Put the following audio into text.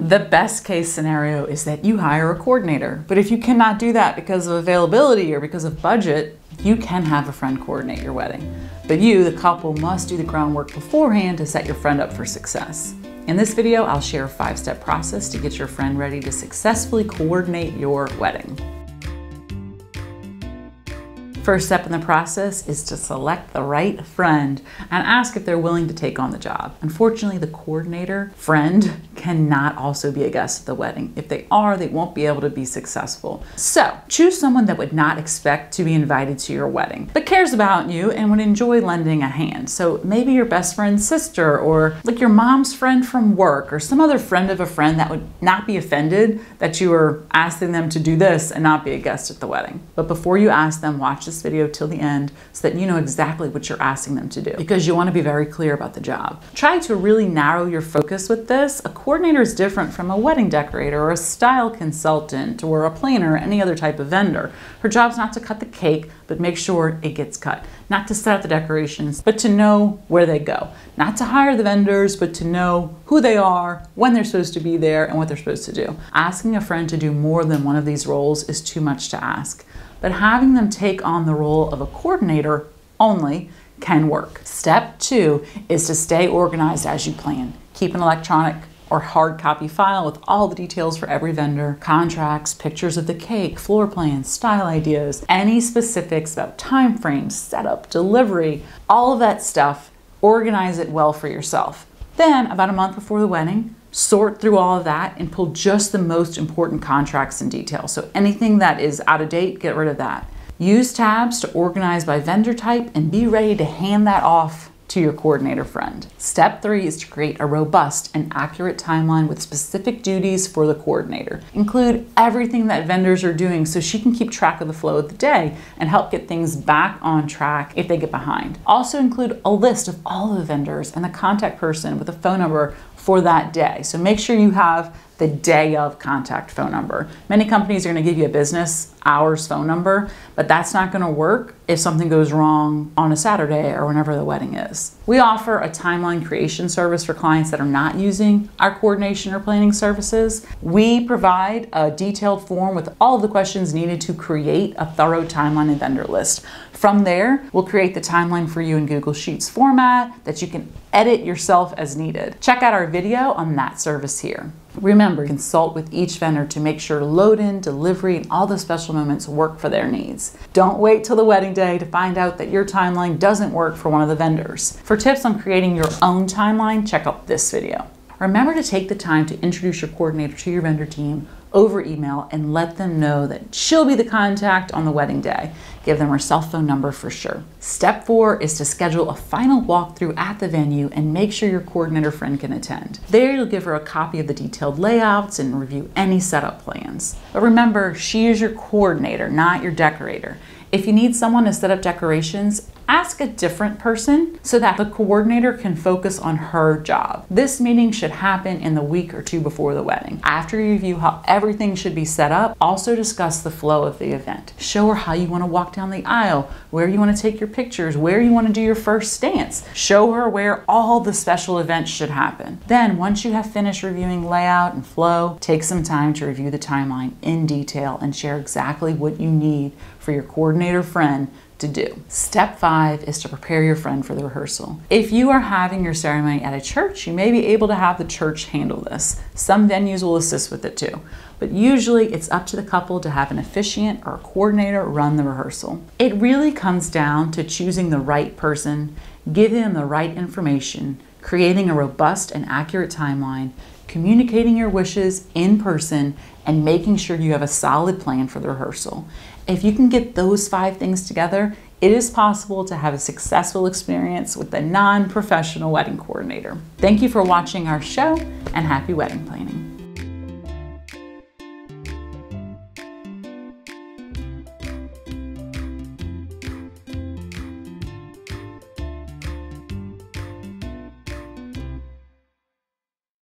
The best case scenario is that you hire a coordinator. But if you cannot do that because of availability or because of budget, you can have a friend coordinate your wedding. But you, the couple, must do the groundwork beforehand to set your friend up for success. In this video, I'll share a five-step process to get your friend ready to successfully coordinate your wedding. First step in the process is to select the right friend and ask if they're willing to take on the job. Unfortunately, the coordinator friend cannot also be a guest at the wedding. If they are, they won't be able to be successful. So choose someone that would not expect to be invited to your wedding, but cares about you and would enjoy lending a hand. So maybe your best friend's sister or like your mom's friend from work or some other friend of a friend that would not be offended that you are asking them to do this and not be a guest at the wedding. But before you ask them, watch this video till the end so that you know exactly what you're asking them to do because you want to be very clear about the job. Try to really narrow your focus with this. A coordinator is different from a wedding decorator or a style consultant or a planner or any other type of vendor. Her job's not to cut the cake, but make sure it gets cut. Not to set up the decorations, but to know where they go. Not to hire the vendors, but to know who they are, when they're supposed to be there, and what they're supposed to do. Asking a friend to do more than one of these roles is too much to ask but having them take on the role of a coordinator only can work. Step two is to stay organized as you plan. Keep an electronic or hard copy file with all the details for every vendor, contracts, pictures of the cake, floor plans, style ideas, any specifics about time frames, setup, delivery, all of that stuff. Organize it well for yourself. Then, about a month before the wedding, sort through all of that and pull just the most important contracts and details. So anything that is out of date, get rid of that. Use tabs to organize by vendor type and be ready to hand that off to your coordinator friend. Step three is to create a robust and accurate timeline with specific duties for the coordinator. Include everything that vendors are doing so she can keep track of the flow of the day and help get things back on track if they get behind. Also include a list of all the vendors and the contact person with a phone number for that day. So make sure you have the day of contact phone number. Many companies are going to give you a business hours phone number, but that's not going to work if something goes wrong on a Saturday or whenever the wedding is. We offer a timeline creation service for clients that are not using our coordination or planning services. We provide a detailed form with all of the questions needed to create a thorough timeline and vendor list. From there, we'll create the timeline for you in Google Sheets format that you can edit yourself as needed. Check out our video on that service here. Remember, consult with each vendor to make sure load in, delivery, and all the special moments work for their needs. Don't wait till the wedding day to find out that your timeline doesn't work for one of the vendors. For tips on creating your own timeline, check out this video. Remember to take the time to introduce your coordinator to your vendor team over email and let them know that she'll be the contact on the wedding day. Give them her cell phone number for sure. Step four is to schedule a final walkthrough at the venue and make sure your coordinator friend can attend. There you'll give her a copy of the detailed layouts and review any setup plans. But remember, she is your coordinator, not your decorator. If you need someone to set up decorations, ask a different person so that the coordinator can focus on her job. This meeting should happen in the week or two before the wedding. After you review how everything should be set up, also discuss the flow of the event. Show her how you want to walk down the aisle, where you want to take your pictures, where you want to do your first dance. Show her where all the special events should happen. Then, once you have finished reviewing layout and flow, take some time to review the timeline in detail and share exactly what you need for your coordinator friend to do. Step five is to prepare your friend for the rehearsal. If you are having your ceremony at a church, you may be able to have the church handle this. Some venues will assist with it too, but usually it's up to the couple to have an officiant or coordinator run the rehearsal. It really comes down to choosing the right person, giving them the right information, creating a robust and accurate timeline, communicating your wishes in person, and making sure you have a solid plan for the rehearsal. If you can get those five things together, it is possible to have a successful experience with a non professional wedding coordinator. Thank you for watching our show and happy wedding planning.